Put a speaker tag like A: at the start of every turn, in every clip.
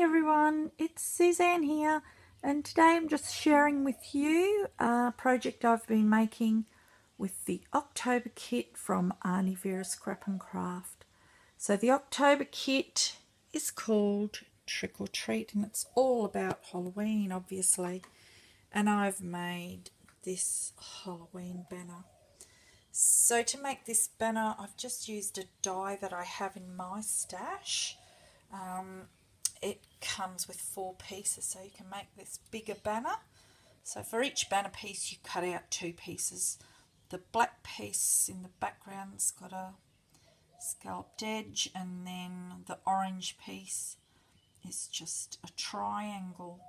A: Everyone, it's Suzanne here and today I'm just sharing with you a project I've been making with the October kit from Aunty Vera Scrap and Craft. So the October kit is called Trick or Treat and it's all about Halloween obviously and I've made this Halloween banner. So to make this banner I've just used a die that I have in my stash. Um, it comes with four pieces so you can make this bigger banner. So for each banner piece you cut out two pieces. The black piece in the background's got a scalloped edge and then the orange piece is just a triangle.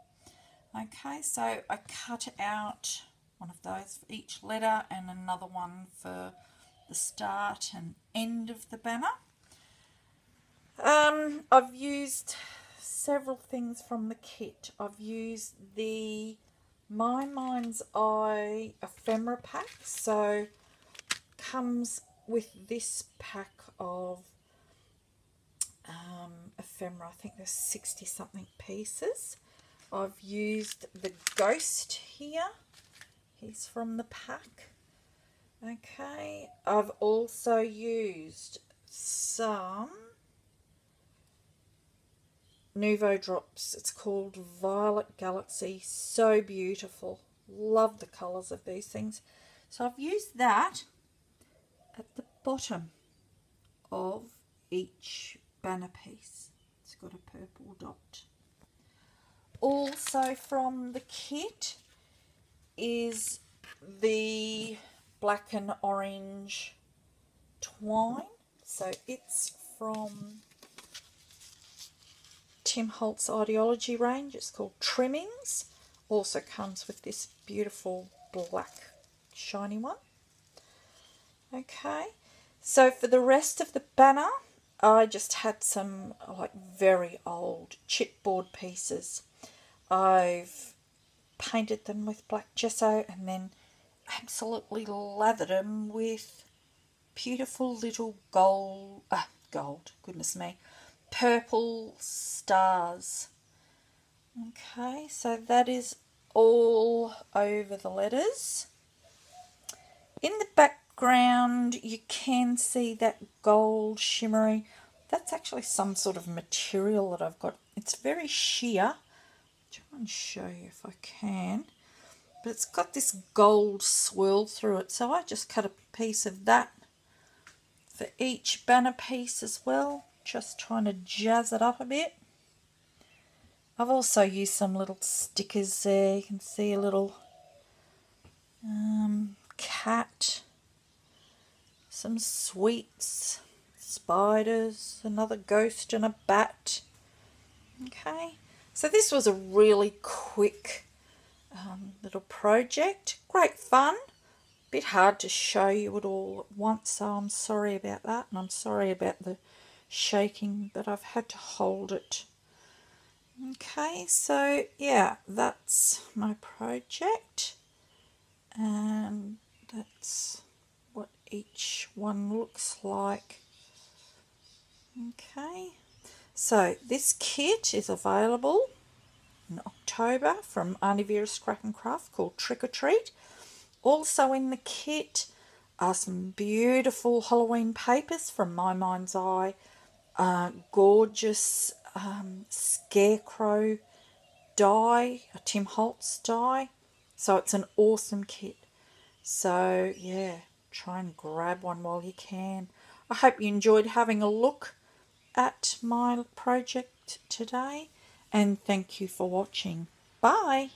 A: Okay so I cut out one of those for each letter and another one for the start and end of the banner. Um, I've used several things from the kit. I've used the My Mind's Eye ephemera pack. So comes with this pack of um, ephemera. I think there's 60 something pieces. I've used the ghost here. He's from the pack. Okay. I've also used some Nuvo drops. It's called Violet Galaxy. So beautiful. Love the colours of these things. So I've used that at the bottom of each banner piece. It's got a purple dot. Also from the kit is the black and orange twine. So it's from Tim Holtz Idea-ology range. It's called Trimmings. Also comes with this beautiful black shiny one. Okay, so for the rest of the banner, I just had some like very old chipboard pieces. I've painted them with black gesso and then absolutely lathered them with beautiful little gold, uh, gold, goodness me, purple stars. Okay, so that is all over the letters. In the background, you can see that gold shimmery. That's actually some sort of material that I've got. It's very sheer. Try and show you if I can. But it's got this gold swirl through it. So I just cut a piece of that for each banner piece as well just trying to jazz it up a bit. I've also used some little stickers there. You can see a little um, cat, some sweets, spiders, another ghost and a bat. Okay, so this was a really quick um, little project. Great fun. Bit hard to show you it all at once, so I'm sorry about that, and I'm sorry about the shaking, but I've had to hold it. Okay, so yeah, that's my project, and that's what each one looks like. Okay, so this kit is available in October from Aunty Vera Scrap and Craft called Trick or Treat. Also in the kit are some beautiful Halloween papers from My Mind's Eye uh, gorgeous um, scarecrow die, a Tim Holtz die. So it's an awesome kit. So yeah, try and grab one while you can. I hope you enjoyed having a look at my project today and thank you for watching. Bye.